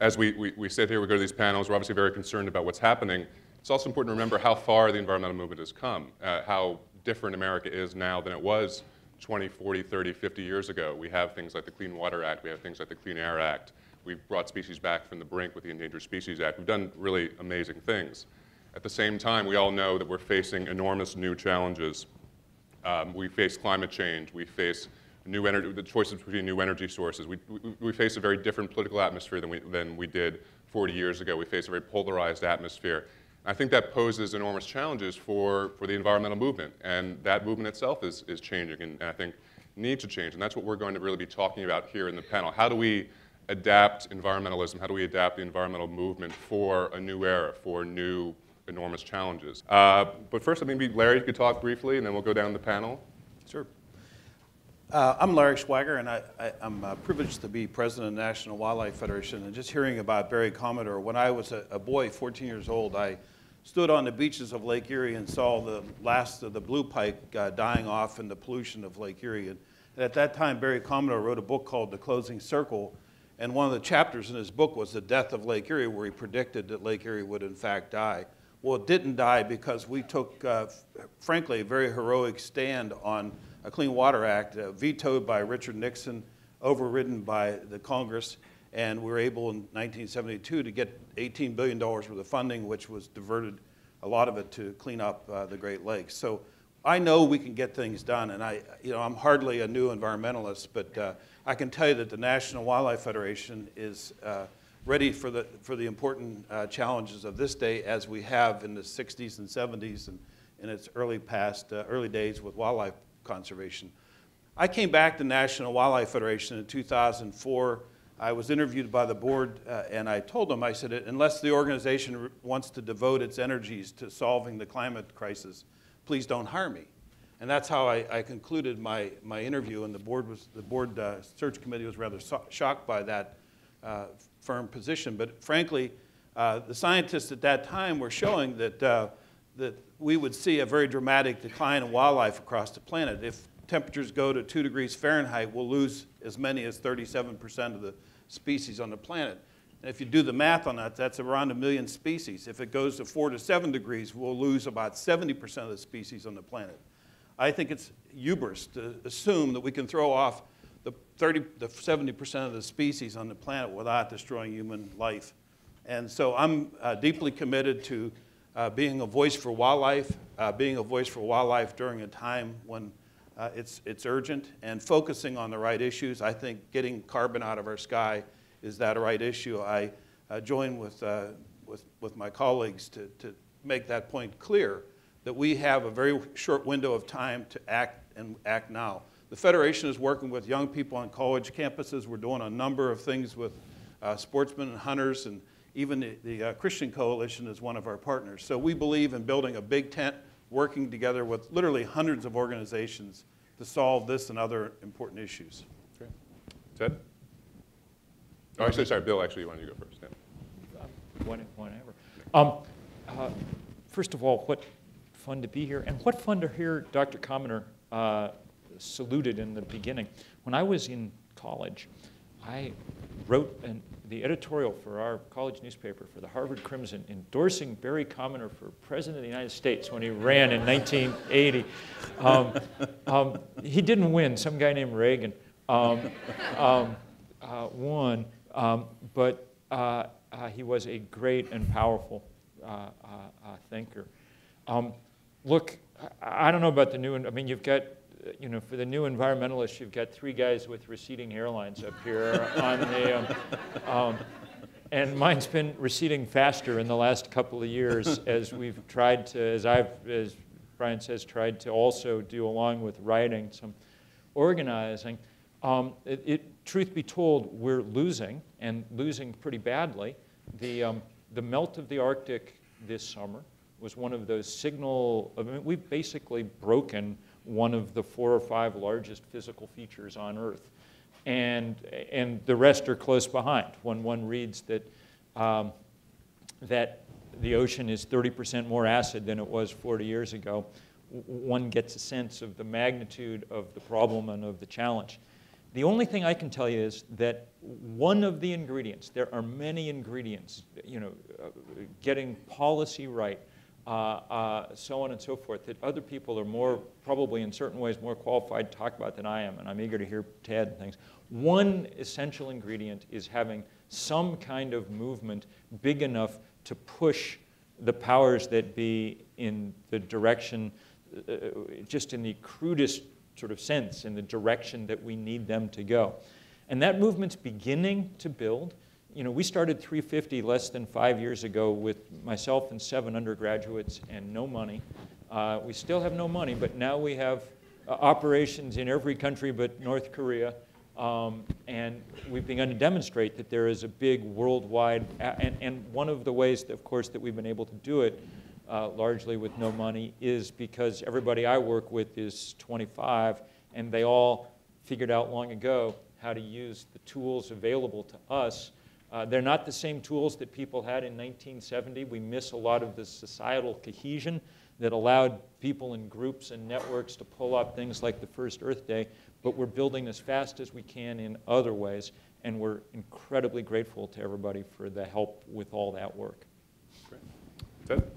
as we, we, we sit here, we go to these panels, we're obviously very concerned about what's happening. It's also important to remember how far the environmental movement has come, uh, how different America is now than it was 20, 40, 30, 50 years ago. We have things like the Clean Water Act, we have things like the Clean Air Act. We've brought species back from the brink with the Endangered Species Act. We've done really amazing things. At the same time, we all know that we're facing enormous new challenges. Um, we face climate change. We face new energy, the choices between new energy sources. We, we, we, face a very different political atmosphere than we, than we did 40 years ago. We face a very polarized atmosphere. I think that poses enormous challenges for, for the environmental movement. And that movement itself is, is changing and, and I think needs to change. And that's what we're going to really be talking about here in the panel. How do we adapt environmentalism? How do we adapt the environmental movement for a new era, for new enormous challenges. Uh, but first, maybe Larry, you could talk briefly, and then we'll go down the panel. Sure. Uh, I'm Larry Schweiger, and I, am uh, privileged to be president of the National Wildlife Federation. And just hearing about Barry Commoner, when I was a, a, boy, 14 years old, I stood on the beaches of Lake Erie and saw the last of the blue pike uh, dying off in the pollution of Lake Erie. And, and at that time, Barry Commoner wrote a book called The Closing Circle, and one of the chapters in his book was the death of Lake Erie, where he predicted that Lake Erie would in fact die. Well, it didn't die because we took, uh, frankly, a very heroic stand on a Clean Water Act uh, vetoed by Richard Nixon, overridden by the Congress, and we were able in 1972 to get $18 billion worth of funding, which was diverted a lot of it to clean up uh, the Great Lakes. So I know we can get things done, and I, you know, I'm hardly a new environmentalist, but uh, I can tell you that the National Wildlife Federation is uh, ready for the, for the important uh, challenges of this day as we have in the 60s and 70s and in its early past, uh, early days with wildlife conservation. I came back to National Wildlife Federation in 2004. I was interviewed by the board uh, and I told them, I said, unless the organization wants to devote its energies to solving the climate crisis, please don't hire me. And that's how I, I concluded my, my interview and the board, was, the board uh, search committee was rather so shocked by that uh, firm position. But frankly, uh, the scientists at that time were showing that, uh, that we would see a very dramatic decline in wildlife across the planet. If temperatures go to 2 degrees Fahrenheit, we'll lose as many as 37% of the species on the planet. And if you do the math on that, that's around a million species. If it goes to 4 to 7 degrees, we'll lose about 70% of the species on the planet. I think it's hubris to assume that we can throw off the 30 to 70% of the species on the planet without destroying human life. And so I'm uh, deeply committed to uh, being a voice for wildlife, uh, being a voice for wildlife during a time when uh, it's, it's urgent, and focusing on the right issues. I think getting carbon out of our sky is that right issue. I uh, join with, uh, with, with my colleagues to, to make that point clear that we have a very short window of time to act and act now. The Federation is working with young people on college campuses. We're doing a number of things with uh, sportsmen and hunters, and even the, the uh, Christian Coalition is one of our partners. So we believe in building a big tent, working together with literally hundreds of organizations to solve this and other important issues. Okay. Ted? Oh, actually, sorry, Bill, actually, you wanted to go first. Yeah. whatever. Um, uh, first of all, what fun to be here, and what fun to hear Dr. Commoner uh, saluted in the beginning. When I was in college, I wrote an, the editorial for our college newspaper, for the Harvard Crimson, endorsing Barry Commoner for President of the United States when he ran in 1980. Um, um, he didn't win, some guy named Reagan um, um uh, won, um, but uh, uh, he was a great and powerful uh, uh, uh, thinker. Um, look, I don't know about the new, I mean, you've got you know, for the new environmentalists, you've got three guys with receding hairlines up here on the, um, um, and mine's been receding faster in the last couple of years as we've tried to, as I've, as Bryan says, tried to also do along with writing some organizing. Um, it, it, truth be told, we're losing, and losing pretty badly. The, um, the melt of the Arctic this summer was one of those signal, I mean, we've basically broken one of the four or five largest physical features on Earth. And, and the rest are close behind. When one reads that, um, that the ocean is 30% more acid than it was 40 years ago, one gets a sense of the magnitude of the problem and of the challenge. The only thing I can tell you is that one of the ingredients, there are many ingredients, you know, uh, getting policy right, so on and so forth, that other people are more, probably in certain ways, more qualified to talk about than I am, and I'm eager to hear Ted and things. One essential ingredient is having some kind of movement big enough to push the powers that be in the direction, uh, just in the crudest sort of sense, in the direction that we need them to go. And that movement's beginning to build. You know, we started 350 less than five years ago with myself and seven undergraduates and no money. Uh, we still have no money, but now we have uh, operations in every country but North Korea. Um, and we've begun to demonstrate that there is a big worldwide, and, and one of the ways, of course, that we've been able to do it uh, largely with no money is because everybody I work with is 25, and they all figured out long ago how to use the tools available to us. Uh, they're not the same tools that people had in 1970. We miss a lot of the societal cohesion that allowed people in groups and networks to pull up things like the first Earth Day, but we're building as fast as we can in other ways, and we're incredibly grateful to everybody for the help with all that work. Great. Ted?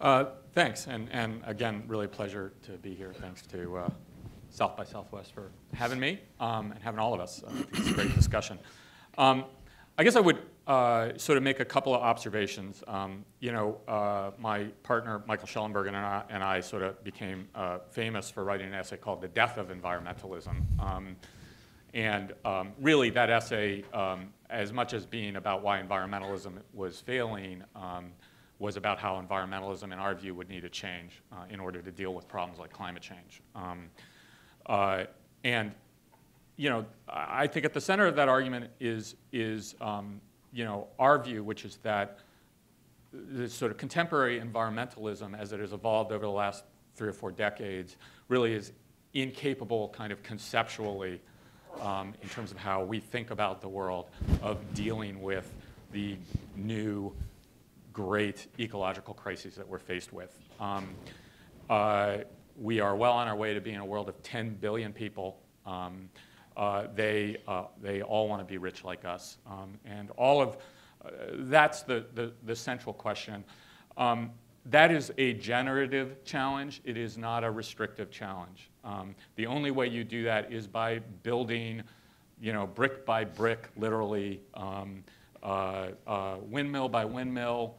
Uh, thanks, and, and again, really a pleasure to be here. Thanks to uh, South by Southwest for having me um, and having all of us. I think it's a great discussion. Um, I guess I would uh, sort of make a couple of observations. Um, you know, uh, my partner Michael Shellenberger and I, and I sort of became uh, famous for writing an essay called "The Death of Environmentalism," um, and um, really that essay, um, as much as being about why environmentalism was failing was about how environmentalism, in our view, would need to change uh, in order to deal with problems like climate change. Um, uh, and, you know, I think at the center of that argument is, is um, you know, our view, which is that the sort of contemporary environmentalism as it has evolved over the last three or four decades really is incapable kind of conceptually um, in terms of how we think about the world of dealing with the new great ecological crises that we're faced with. Um, uh, we are well on our way to being a world of 10 billion people. Um, uh, they, uh, they all want to be rich like us. Um, and all of uh, that's the, the, the, central question. Um, that is a generative challenge. It is not a restrictive challenge. Um, the only way you do that is by building, you know, brick by brick, literally, um, uh, uh, windmill by windmill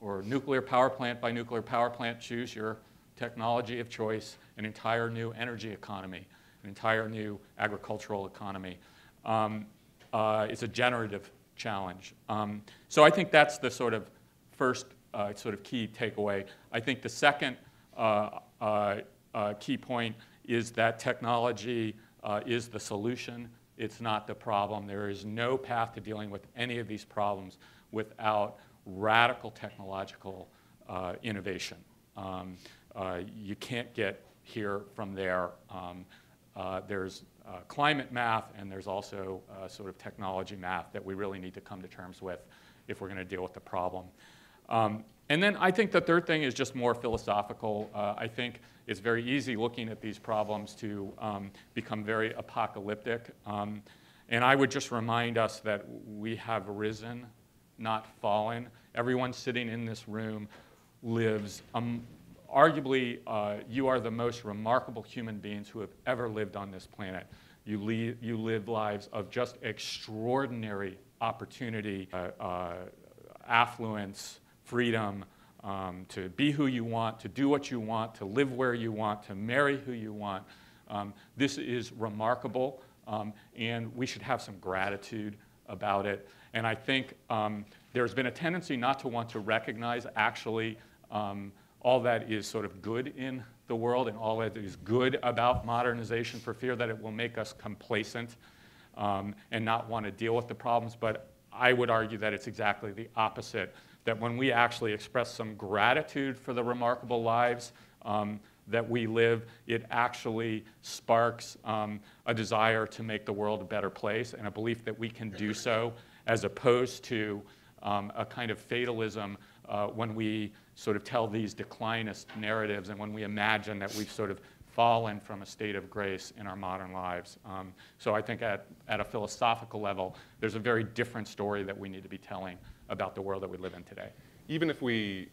or nuclear power plant by nuclear power plant, choose your technology of choice, an entire new energy economy, an entire new agricultural economy. Um, uh, it's a generative challenge. Um, so I think that's the sort of first uh, sort of key takeaway. I think the second uh, uh, uh key point is that technology is the solution it's not the problem. There is no path to dealing with any of these problems without radical technological uh, innovation. Um, uh, you can't get here from there. Um, uh, there's uh, climate math and there's also uh, sort of technology math that we really need to come to terms with if we're going to deal with the problem. Um, and then I think the third thing is just more philosophical. Uh, I think it's very easy looking at these problems to um, become very apocalyptic. Um, and I would just remind us that we have risen, not fallen. Everyone sitting in this room lives, um, arguably, uh, you are the most remarkable human beings who have ever lived on this planet. You, you live lives of just extraordinary opportunity, uh, uh affluence, freedom, um, to be who you want, to do what you want, to live where you want, to marry who you want. Um, this is remarkable, um, and we should have some gratitude about it. And I think um, there's been a tendency not to want to recognize actually um, all that is sort of good in the world and all that is good about modernization for fear that it will make us complacent um, and not want to deal with the problems. But I would argue that it's exactly the opposite that when we actually express some gratitude for the remarkable lives um, that we live, it actually sparks um, a desire to make the world a better place and a belief that we can do so, as opposed to um, a kind of fatalism uh, when we sort of tell these declinist narratives and when we imagine that we've sort of fallen from a state of grace in our modern lives. Um, so I think at, at a philosophical level, there's a very different story that we need to be telling about the world that we live in today. Even if we,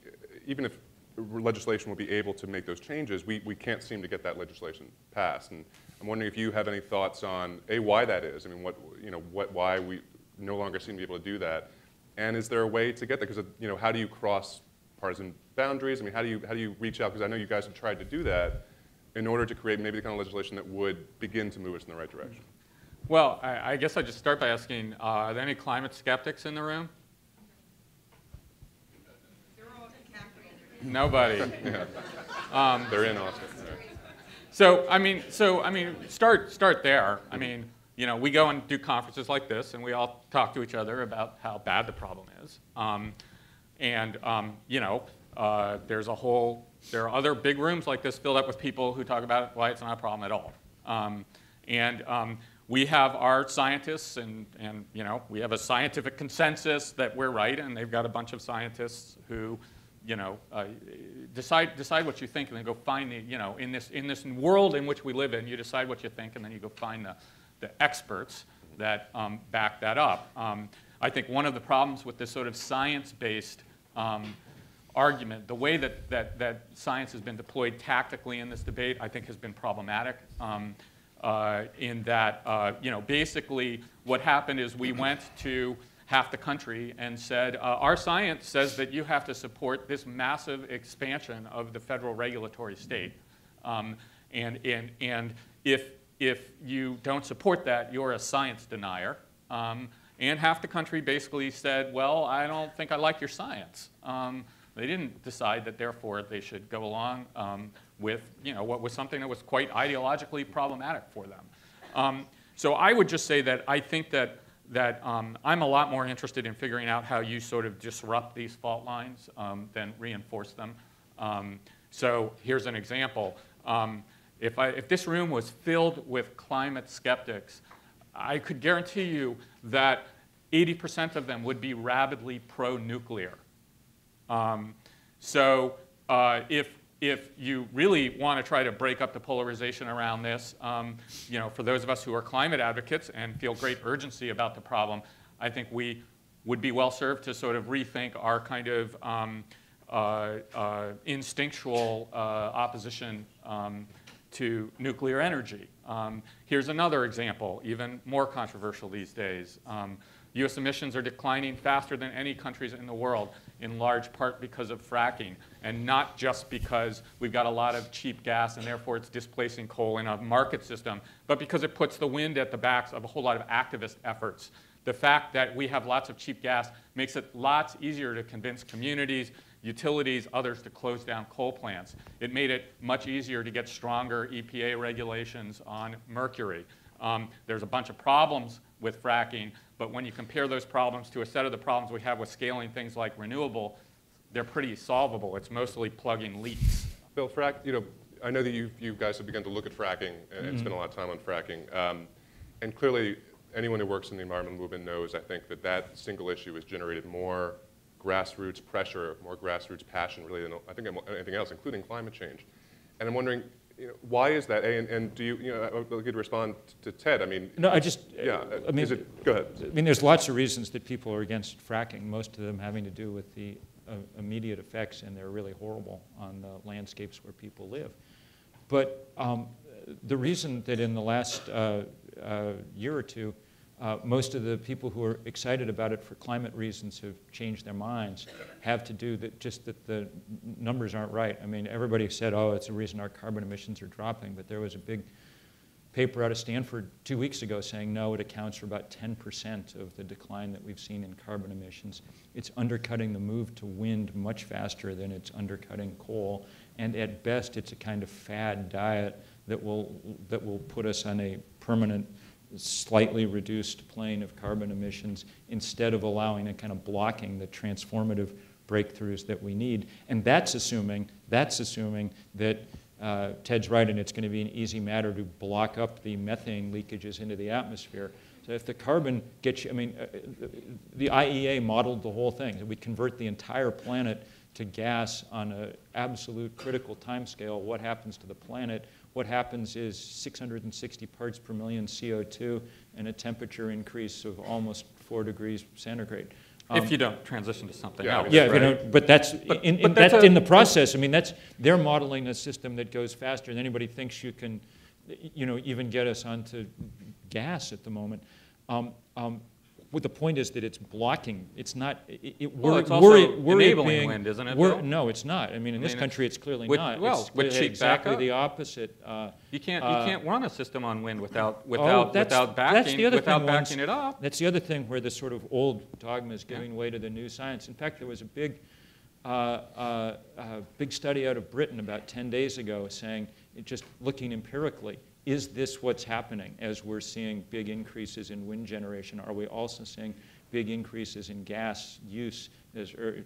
even if legislation will be able to make those changes, we, we can't seem to get that legislation passed. And I'm wondering if you have any thoughts on a why that is. I mean, what you know, what why we no longer seem to be able to do that, and is there a way to get there? Because you know, how do you cross partisan boundaries? I mean, how do you how do you reach out? Because I know you guys have tried to do that in order to create maybe the kind of legislation that would begin to move us in the right direction. Well, I, I guess I'd just start by asking, uh, are there any climate skeptics in the room? Nobody. Um, They're in Austin. yeah. So I mean, so I mean, start start there. I mean, you know, we go and do conferences like this, and we all talk to each other about how bad the problem is. Um, and um, you know, uh, there's a whole there are other big rooms like this filled up with people who talk about why it's not a problem at all. Um, and um, we have our scientists, and, and you know, we have a scientific consensus that we're right, and they've got a bunch of scientists who, you know, uh, decide decide what you think, and then go find the, you know, in this in this world in which we live in, you decide what you think, and then you go find the the experts that um, back that up. Um, I think one of the problems with this sort of science-based um, argument, the way that, that, that science has been deployed tactically in this debate, I think has been problematic. Um, uh, in that, uh, you know, basically what happened is we went to half the country and said, uh, our science says that you have to support this massive expansion of the federal regulatory state. Um, and, and, and if, if you don't support that, you're a science denier. Um, and half the country basically said, well, I don't think I like your science. Um, they didn't decide that therefore they should go along um, with you know, what was something that was quite ideologically problematic for them. Um, so I would just say that I think that, that um, I'm a lot more interested in figuring out how you sort of disrupt these fault lines um, than reinforce them. Um, so here's an example. If, I, if this room was filled with climate skeptics, I could guarantee you that 80% of them would be rabidly pro-nuclear. Um, so uh, if, if you really want to try to break up the polarization around this, um, you know, for those of us who are climate advocates and feel great urgency about the problem, I think we would be well served to sort of rethink our kind of um, uh, uh, instinctual uh, opposition um, to nuclear energy. Um, here's another example, even more controversial these days. Um, U.S. emissions are declining faster than any countries in the world, in large part because of fracking, and not just because we've got a lot of cheap gas and therefore it's displacing coal in a market system, but because it puts the wind at the backs of a whole lot of activist efforts. The fact that we have lots of cheap gas makes it lots easier to convince communities, utilities, others to close down coal plants. It made it much easier to get stronger EPA regulations on mercury. Um, there's a bunch of problems with fracking, but when you compare those problems to a set of the problems we have with scaling things like renewable, they're pretty solvable. It's mostly plugging leaks. Bill, frack, you know, I know that you, you guys have begun to look at fracking and Mm-hmm. spend a lot of time on fracking. Um, and clearly, anyone who works in the environmental movement knows, I think, that that single issue has generated more grassroots pressure, more grassroots passion, really, than I think anything else, including climate change. And I'm wondering, you know, why is that? And, and do you, you know, you to respond to Ted. I mean, No, I just, yeah, I mean, is it, go ahead. I mean, there's lots of reasons that people are against fracking, most of them having to do with the uh, immediate effects, and they're really horrible on the landscapes where people live. But um, the reason that in the last uh, uh, year or two, uh, most of the people who are excited about it for climate reasons have changed their minds have to do that just that the numbers aren't right. I mean, everybody said, oh, it's the reason our carbon emissions are dropping, but there was a big paper out of Stanford two weeks ago saying no, it accounts for about 10% of the decline that we've seen in carbon emissions. It's undercutting the move to wind much faster than it's undercutting coal, and at best, it's a kind of fad diet that will that will put us on a permanent, slightly reduced plane of carbon emissions instead of allowing and kind of blocking the transformative breakthroughs that we need. And that's assuming that's assuming that uh, Ted's right, and it's going to be an easy matter to block up the methane leakages into the atmosphere. So if the carbon gets you, I mean, uh, the IEA modeled the whole thing. We convert the entire planet to gas on an absolute critical timescale. What happens to the planet what happens is 660 parts per million CO2 and a temperature increase of almost 4 degrees centigrade. If you don't transition to something Yeah, else. Yeah, Right. you know, but that's, But- in, but in, that's that's a- in the process, I mean, that's, they're modeling a system that goes faster than anybody thinks you can, you know, even get us onto gas at the moment. Um, um, What the point is that it's blocking, it's not, it, it, Well, were it's also it- were it enabling being- wind, isn't it, No, it's not. I mean, in I this mean, country, it's clearly with- not. well, It's with cheap exactly backup. the opposite. uh, You can't, you Uh, can't run a system on wind without, Oh, without, that's- without that's backing, the other without thing, once- backing it up. That's the other thing where the sort of old dogma is giving way to the new science. In fact, there was a big, uh, uh, uh, big study out of Britain about 10 days ago saying, just looking empirically, is this what's happening as we're seeing big increases in wind generation? Are we also seeing big increases in gas use as, or,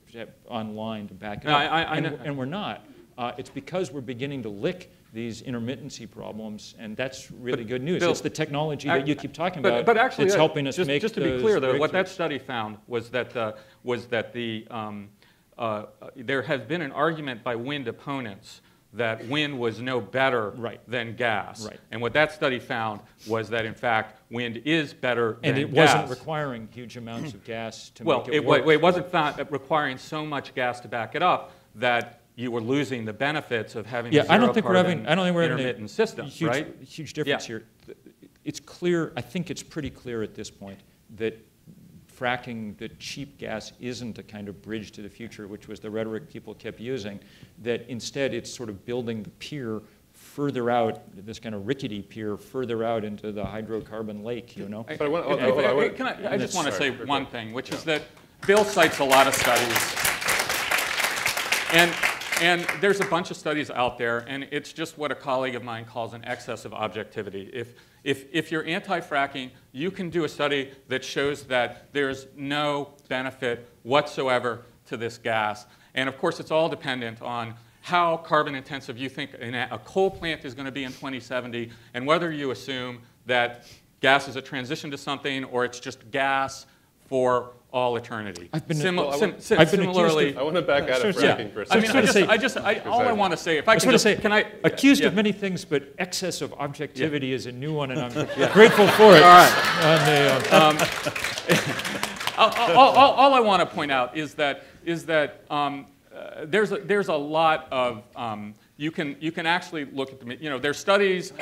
online to back it No, up? I- I- I and, w- and we're not. Uh, it's because we're beginning to lick these intermittency problems, and that's really But, good news. Bill, it's the technology that you keep talking but- about But actually, that's uh, helping us just, make just to be clear, though, what that study found was that uh, was that the um, uh, uh, there has been an argument by wind opponents that wind was no better Right. than gas. Right. And what that study found was that in fact wind is better and it gas. wasn't requiring huge amounts of gas to well, make it, it, work. it wasn't found, requiring so much gas to back it up that you were losing the benefits of having yeah, a I don't think we're having. I don't think we're having intermittent system, huge, right? Huge difference Yeah. here. It's clear. I think it's pretty clear at this point that fracking the cheap gas isn't a kind of bridge to the future, which was the rhetoric people kept using. That instead, it's sort of building the pier further out, this kind of rickety pier further out into the hydrocarbon lake. You know. But I want- Hey, oh, hey, hold on, wait. can I, I just want to say sorry, one thing, which is that Bill cites a lot of studies. And, and there's a bunch of studies out there, and it's just what a colleague of mine calls an excess of objectivity. If, if, if you're anti-fracking, you can do a study that shows that there's no benefit whatsoever to this gas. And of course, it's all dependent on how carbon intensive you think a coal plant is going to be in 2070, and whether you assume that gas is a transition to something or it's just gas for all eternity. I've been- Simi- Well, I sim- would- sim- I've been similarly, of- I want to back out of Sure, yeah. fracking for a I second. mean, I just, say- I just, I, all I I- want to say, if I I was can to just, say, can I? accused yeah. of many things, but excess of objectivity is a new one, and I'm grateful for it. All right. On the, uh, all, all, all, all I want to point out is that is that um, uh, there's a, there's a lot of um, you can you can actually look at the you know there's studies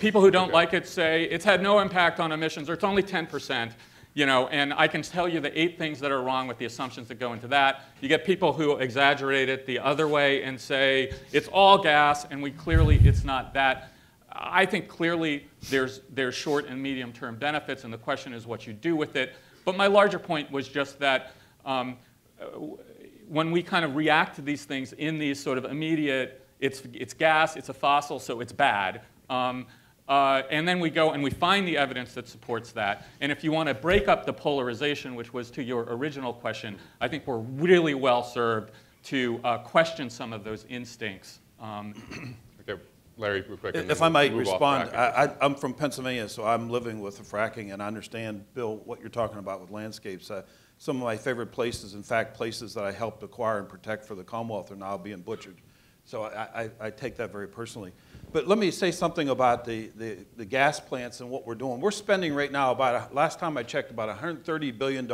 people who don't like it say it's had no impact on emissions or it's only 10 percent you know and I can tell you the eight things that are wrong with the assumptions that go into that you get people who exaggerate it the other way and say it's all gas and we clearly it's not that I think clearly there's, there's short and medium term benefits, and the question is what you do with it. But my larger point was just that um, when we kind of react to these things in these sort of immediate, it's, it's gas, it's a fossil, so it's bad. Um, uh, and then we go and we find the evidence that supports that. And if you want to break up the polarization, which was to your original question, I think we're really well served to uh, question some of those instincts. Um, Okay, Larry, real quick. and If I might respond. I, I- I'm from Pennsylvania, so I'm living with the fracking, and I understand, Bill, what you're talking about with landscapes. Uh, Some of my favorite places, in fact, places that I helped acquire and protect for the Commonwealth are now being butchered. So I, I, I take that very personally. But let me say something about the, the, the gas plants and what we're doing. We're spending right now about, last time I checked, about $130 billion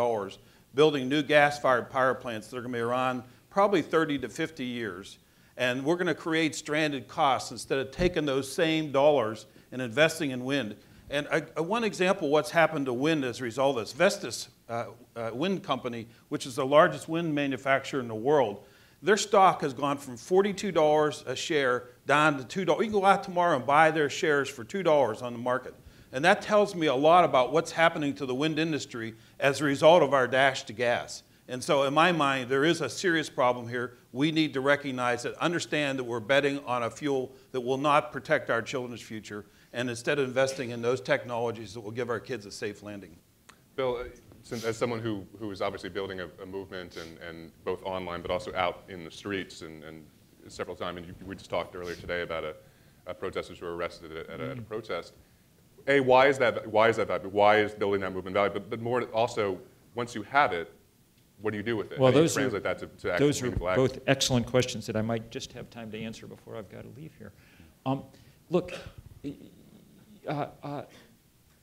building new gas-fired power plants that are going to be around probably 30 to 50 years and we're going to create stranded costs instead of taking those same dollars and investing in wind. And I, one example what's happened to wind as a result of this, Vestas uh, uh, Wind Company, which is the largest wind manufacturer in the world, their stock has gone from $42 a share down to $2. You can go out tomorrow and buy their shares for $2 on the market. And that tells me a lot about what's happening to the wind industry as a result of our dash to gas. And so, in my mind, there is a serious problem here. We need to recognize it, understand that we're betting on a fuel that will not protect our children's future, and instead of investing in those technologies that will give our kids a safe landing. Bill, since, as someone who, who is obviously building a, a movement and, and both online but also out in the streets and, and several times, and you, we just talked earlier today about a, a protesters who were arrested at, at, a, at a protest. A, why is that, why is that valuable? Why is building that movement valuable? But, but more also, once you have it, what do you do with it? Well, How those are- that to, to Those are both excellent questions that I might just have time to answer before I've got to leave here. Um, look, uh, uh,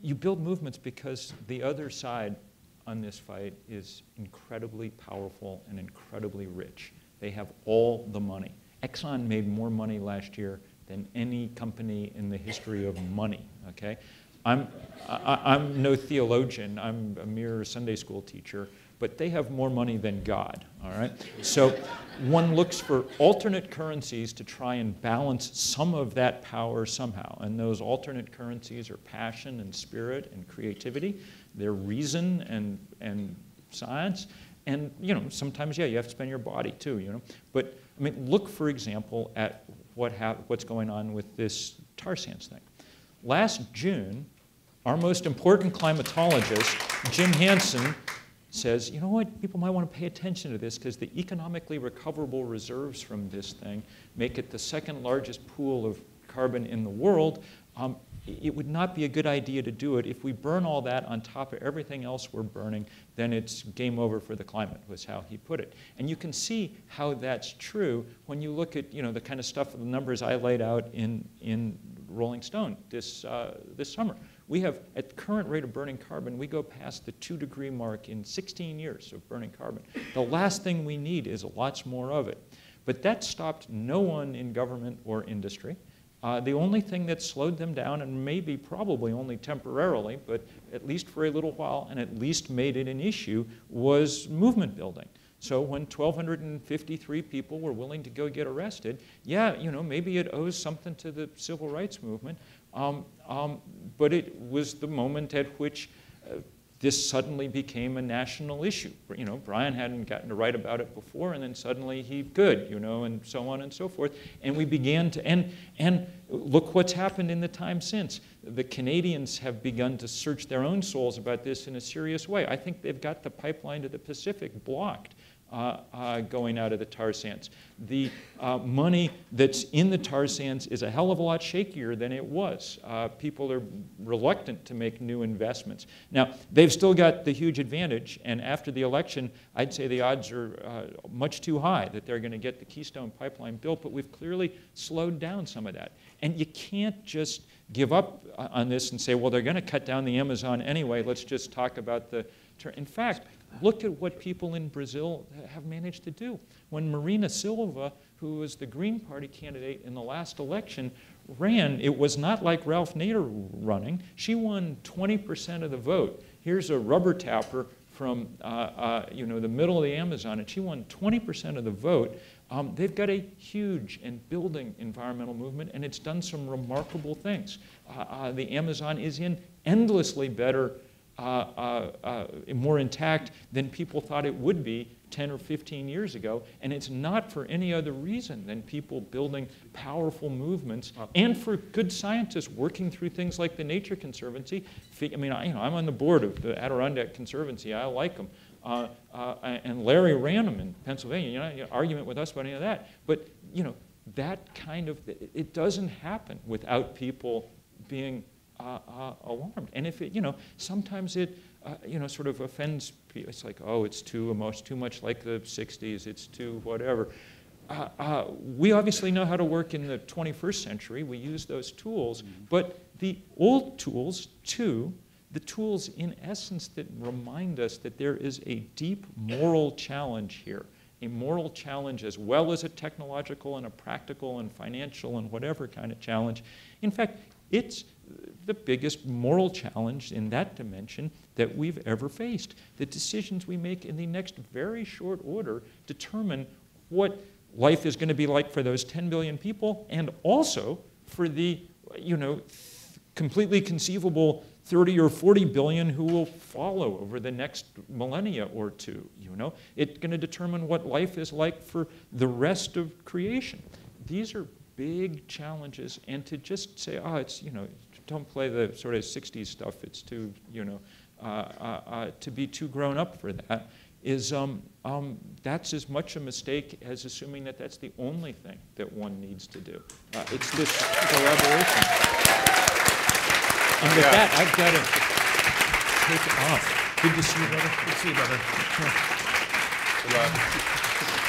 you build movements because the other side on this fight is incredibly powerful and incredibly rich. They have all the money. Exxon made more money last year than any company in the history of money, okay? I'm, I, am no theologian, I'm a mere Sunday school teacher, but they have more money than God, all right? So one looks for alternate currencies to try and balance some of that power somehow. And those alternate currencies are passion and spirit and creativity, they're reason and, and science. And, you know, sometimes, yeah, you have to spend your body too, you know? But, I mean, look, for example, at what what's going on with this tar sands thing. Last June, our most important climatologist, Jim Hansen, says, you know what, people might want to pay attention to this because the economically recoverable reserves from this thing make it the second largest pool of carbon in the world. Um, it would not be a good idea to do it. If we burn all that on top of everything else we're burning, then it's game over for the climate, was how he put it. And you can see how that's true when you look at you know, the kind of stuff, the numbers I laid out in, in Rolling Stone this, uh, this summer. We have, at the current rate of burning carbon, we go past the two degree mark in 16 years of burning carbon. The last thing we need is lots more of it. But that stopped no one in government or industry. Uh, the only thing that slowed them down, and maybe probably only temporarily, but at least for a little while, and at least made it an issue, was movement building. So when 1,253 people were willing to go get arrested, yeah, you know, maybe it owes something to the civil rights movement, um, um, but it was the moment at which uh, this suddenly became a national issue. You know, Bryan hadn't gotten to write about it before, and then suddenly he could, you know, and so on and so forth. And we began to, and, and look what's happened in the time since. The Canadians have begun to search their own souls about this in a serious way. I think they've got the pipeline to the Pacific blocked uh, uh, going out of the tar sands. The uh, money that's in the tar sands is a hell of a lot shakier than it was. Uh, people are reluctant to make new investments. Now, they've still got the huge advantage, and after the election, I'd say the odds are uh, much too high that they're going to get the Keystone Pipeline built, but we've clearly slowed down some of that. And you can't just give up uh, on this and say, well, they're going to cut down the Amazon anyway, let's just talk about the in fact, look at what people in Brazil have managed to do. When Marina Silva, who was the Green Party candidate in the last election, ran, it was not like Ralph Nader running. She won 20% of the vote. Here's a rubber tapper from uh, uh, you know, the middle of the Amazon, and she won 20% of the vote. Um, they've got a huge and building environmental movement, and it's done some remarkable things. Uh, uh the Amazon is in endlessly better more intact than people thought it would be 10 or 15 years ago. And it's not for any other reason than people building powerful movements and for good scientists working through things like the Nature Conservancy. I mean, I, you know, I'm on the board of the Adirondack Conservancy. I like them. Uh, uh, and Larry ran them in Pennsylvania. You know, you know, argument with us about any of that. But, you know, that kind of, it doesn't happen without people being uh, uh, alarmed. And if it, you know, sometimes it, uh, you know, sort of offends people. It's like, oh, it's too almost too much like the 60s. It's too whatever. Uh, uh, we obviously know how to work in the 21st century. We use those tools. Mm -hmm. But the old tools, too, the tools in essence that remind us that there is a deep moral challenge here, a moral challenge as well as a technological and a practical and financial and whatever kind of challenge. In fact, it's the biggest moral challenge in that dimension that we've ever faced. The decisions we make in the next very short order determine what life is going to be like for those 10 billion people and also for the, you know, completely conceivable 30 or 40 billion who will follow over the next millennia or two, you know. It's going to determine what life is like for the rest of creation. These are big challenges and to just say, oh, it's, you know, don't play the sort of 60s stuff. It's too, you know, uh, uh, uh, to be too grown up for that is um, um, that's as much a mistake as assuming that that's the only thing that one needs to do. Uh, it's this collaboration. And with yeah. that, I've got to take it off. Good to see you, brother. Good to see you, brother. Good luck.